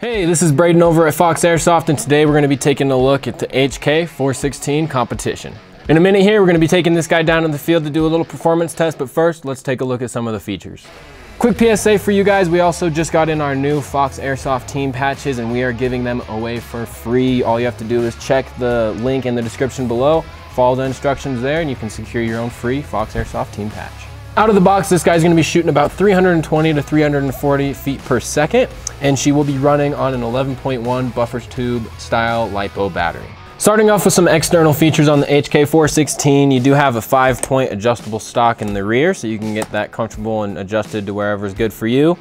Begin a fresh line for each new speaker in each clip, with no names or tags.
Hey, this is Braden over at Fox Airsoft and today we're going to be taking a look at the HK 416 competition. In a minute here, we're going to be taking this guy down in the field to do a little performance test, but first, let's take a look at some of the features. Quick PSA for you guys, we also just got in our new Fox Airsoft team patches and we are giving them away for free. All you have to do is check the link in the description below, follow the instructions there, and you can secure your own free Fox Airsoft team patch. Out of the box, this guy's gonna be shooting about 320 to 340 feet per second, and she will be running on an 11.1 buffer tube style LiPo battery. Starting off with some external features on the HK416, you do have a five point adjustable stock in the rear, so you can get that comfortable and adjusted to wherever is good for you.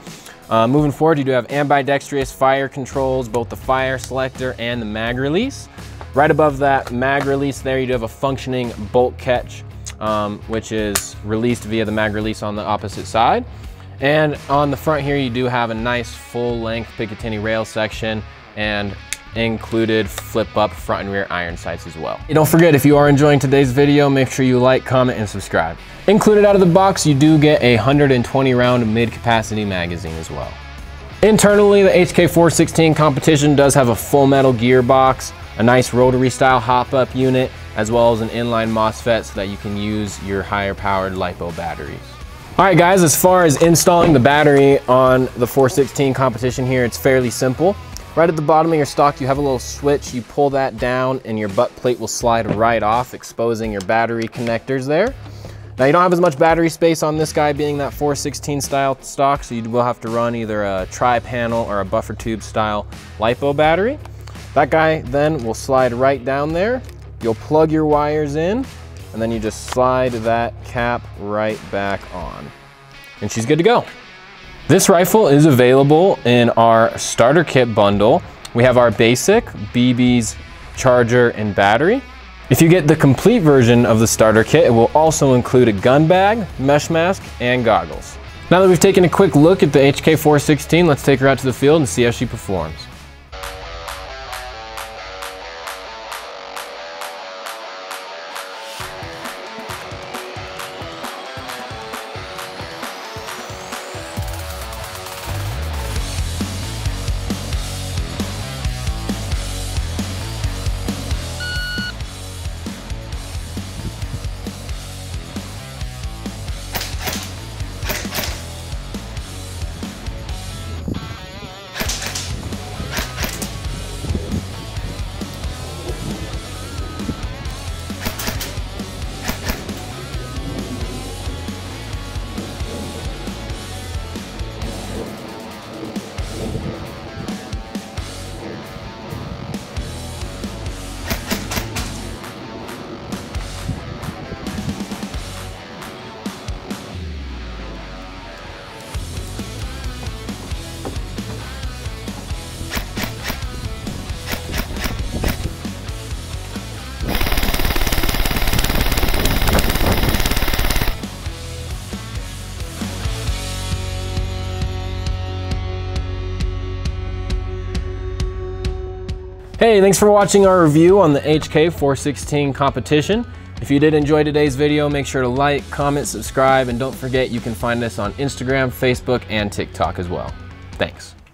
Uh, moving forward, you do have ambidextrous fire controls, both the fire selector and the mag release. Right above that mag release there, you do have a functioning bolt catch um, which is released via the mag release on the opposite side. And on the front here, you do have a nice full length Picatinny rail section and included flip up front and rear iron sights as well. And don't forget, if you are enjoying today's video, make sure you like, comment, and subscribe. Included out of the box, you do get a 120 round mid capacity magazine as well. Internally, the HK416 competition does have a full metal gearbox, a nice rotary style hop up unit, as well as an inline MOSFET so that you can use your higher powered LiPo batteries. All right guys, as far as installing the battery on the 416 competition here, it's fairly simple. Right at the bottom of your stock, you have a little switch. You pull that down and your butt plate will slide right off, exposing your battery connectors there. Now you don't have as much battery space on this guy being that 416 style stock, so you will have to run either a tri-panel or a buffer tube style LiPo battery. That guy then will slide right down there You'll plug your wires in and then you just slide that cap right back on. And she's good to go. This rifle is available in our starter kit bundle. We have our basic, BB's, charger, and battery. If you get the complete version of the starter kit, it will also include a gun bag, mesh mask, and goggles. Now that we've taken a quick look at the HK416, let's take her out to the field and see how she performs. Hey, thanks for watching our review on the HK416 competition. If you did enjoy today's video, make sure to like, comment, subscribe, and don't forget you can find us on Instagram, Facebook, and TikTok as well. Thanks.